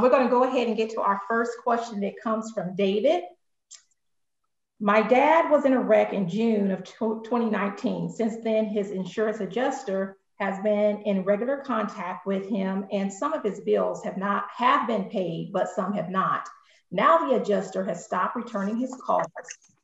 We're going to go ahead and get to our first question that comes from David. My dad was in a wreck in June of 2019. Since then, his insurance adjuster has been in regular contact with him and some of his bills have not have been paid, but some have not. Now the adjuster has stopped returning his calls.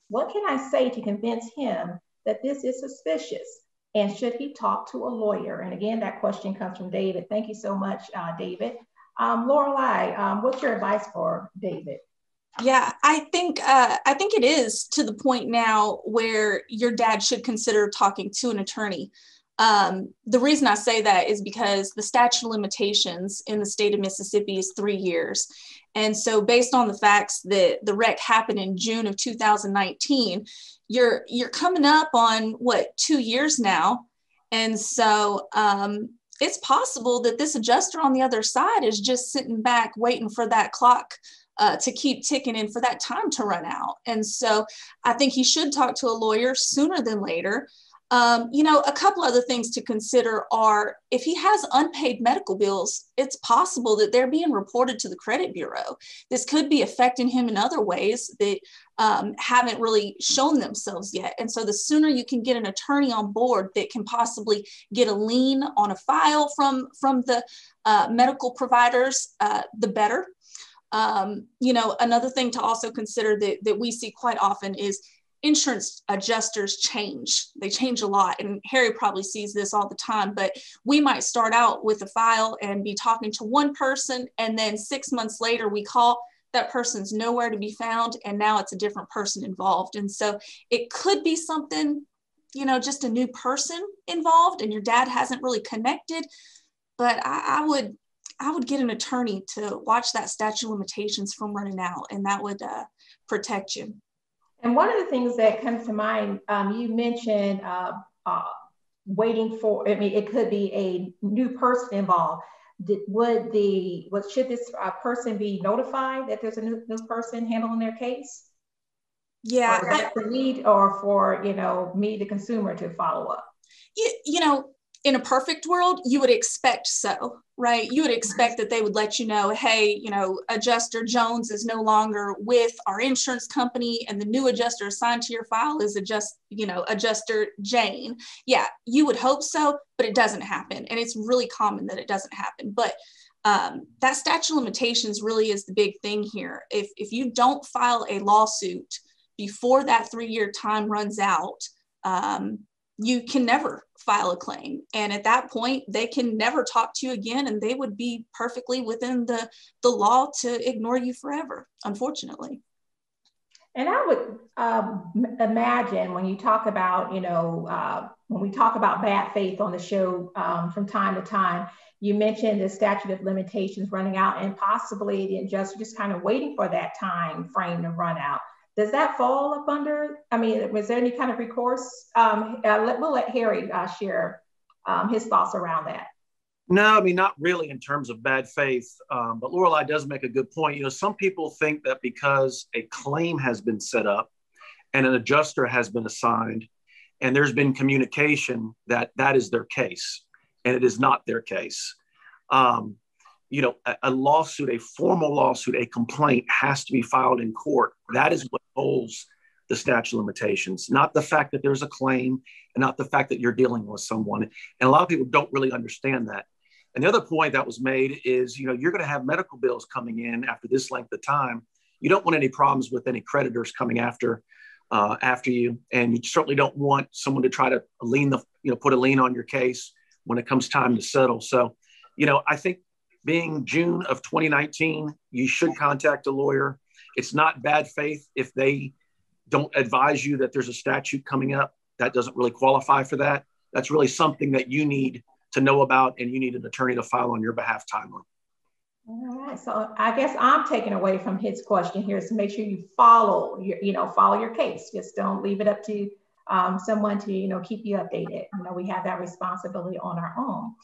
What can I say to convince him that this is suspicious? And should he talk to a lawyer? And again, that question comes from David. Thank you so much, uh, David. Um, Lorelei, um, what's your advice for David? Yeah, I think uh, I think it is to the point now where your dad should consider talking to an attorney. Um, the reason I say that is because the statute of limitations in the state of Mississippi is three years. And so, based on the facts that the wreck happened in June of 2019, you're you're coming up on what two years now, and so um, it's possible that this adjuster on the other side is just sitting back waiting for that clock uh, to keep ticking and for that time to run out. And so, I think he should talk to a lawyer sooner than later. Um, you know, a couple other things to consider are if he has unpaid medical bills, it's possible that they're being reported to the credit bureau. This could be affecting him in other ways that um, haven't really shown themselves yet. And so the sooner you can get an attorney on board that can possibly get a lien on a file from, from the uh, medical providers, uh, the better. Um, you know, another thing to also consider that, that we see quite often is insurance adjusters change. They change a lot. And Harry probably sees this all the time, but we might start out with a file and be talking to one person. And then six months later, we call that person's nowhere to be found. And now it's a different person involved. And so it could be something, you know, just a new person involved and your dad hasn't really connected. But I, I would. I would get an attorney to watch that statute limitations from running out, and that would uh, protect you. And one of the things that comes to mind, um, you mentioned uh, uh, waiting for, I mean, it could be a new person involved. Did, would the, what should this uh, person be notified that there's a new, new person handling their case? Yeah. Or for me or for, you know, me, the consumer to follow up? You, you know, in a perfect world, you would expect so, right? You would expect that they would let you know, hey, you know, adjuster Jones is no longer with our insurance company, and the new adjuster assigned to your file is adjust, you know, adjuster Jane. Yeah, you would hope so, but it doesn't happen, and it's really common that it doesn't happen. But um, that statute of limitations really is the big thing here. If if you don't file a lawsuit before that three year time runs out, um, you can never file a claim. And at that point, they can never talk to you again and they would be perfectly within the, the law to ignore you forever, unfortunately. And I would um, imagine when you talk about, you know, uh, when we talk about bad faith on the show um, from time to time, you mentioned the statute of limitations running out and possibly the adjuster just kind of waiting for that time frame to run out. Does that fall up under, I mean, was there any kind of recourse? Um, uh, let, we'll let Harry uh, share um, his thoughts around that. No, I mean, not really in terms of bad faith. Um, but Lorelei does make a good point. You know, some people think that because a claim has been set up and an adjuster has been assigned and there's been communication that that is their case. And it is not their case. Um, you know, a, a, lawsuit, a formal lawsuit, a complaint has to be filed in court. That is what holds the statute of limitations, not the fact that there's a claim and not the fact that you're dealing with someone. And a lot of people don't really understand that. And the other point that was made is, you know, you're going to have medical bills coming in after this length of time. You don't want any problems with any creditors coming after uh, after you, and you certainly don't want someone to try to lien the, you know, put a lien on your case when it comes time to settle. So, you know, I think being June of 2019, you should contact a lawyer. It's not bad faith if they don't advise you that there's a statute coming up. That doesn't really qualify for that. That's really something that you need to know about, and you need an attorney to file on your behalf timely. All right. So I guess I'm taking away from his question here is to make sure you follow your, you know, follow your case. Just don't leave it up to um, someone to, you know, keep you updated. You know, we have that responsibility on our own.